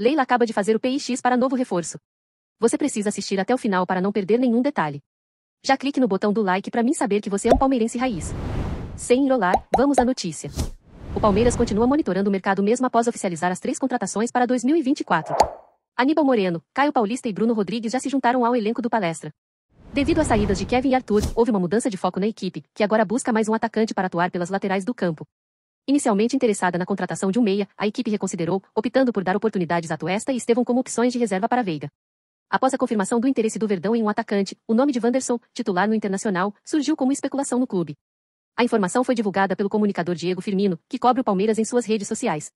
Leila acaba de fazer o PIX para novo reforço. Você precisa assistir até o final para não perder nenhum detalhe. Já clique no botão do like para mim saber que você é um palmeirense raiz. Sem enrolar, vamos à notícia. O Palmeiras continua monitorando o mercado mesmo após oficializar as três contratações para 2024. Aníbal Moreno, Caio Paulista e Bruno Rodrigues já se juntaram ao elenco do Palestra. Devido às saídas de Kevin e Arthur, houve uma mudança de foco na equipe, que agora busca mais um atacante para atuar pelas laterais do campo. Inicialmente interessada na contratação de um meia, a equipe reconsiderou, optando por dar oportunidades a Tuesta e Estevão como opções de reserva para Veiga. Após a confirmação do interesse do Verdão em um atacante, o nome de Wanderson, titular no Internacional, surgiu como especulação no clube. A informação foi divulgada pelo comunicador Diego Firmino, que cobre o Palmeiras em suas redes sociais.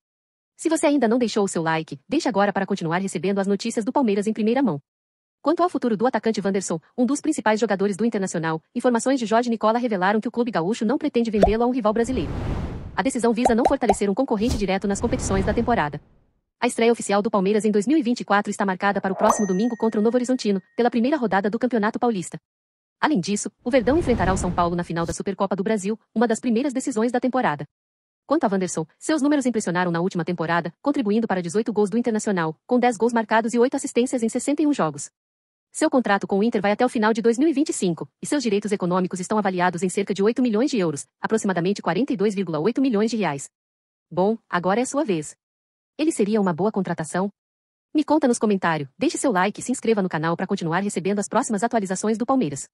Se você ainda não deixou o seu like, deixe agora para continuar recebendo as notícias do Palmeiras em primeira mão. Quanto ao futuro do atacante Wanderson, um dos principais jogadores do Internacional, informações de Jorge Nicola revelaram que o clube gaúcho não pretende vendê-lo a um rival brasileiro. A decisão visa não fortalecer um concorrente direto nas competições da temporada. A estreia oficial do Palmeiras em 2024 está marcada para o próximo domingo contra o Novo Horizontino, pela primeira rodada do Campeonato Paulista. Além disso, o Verdão enfrentará o São Paulo na final da Supercopa do Brasil, uma das primeiras decisões da temporada. Quanto a Wanderson, seus números impressionaram na última temporada, contribuindo para 18 gols do Internacional, com 10 gols marcados e 8 assistências em 61 jogos. Seu contrato com o Inter vai até o final de 2025, e seus direitos econômicos estão avaliados em cerca de 8 milhões de euros, aproximadamente 42,8 milhões de reais. Bom, agora é sua vez. Ele seria uma boa contratação? Me conta nos comentários, deixe seu like e se inscreva no canal para continuar recebendo as próximas atualizações do Palmeiras.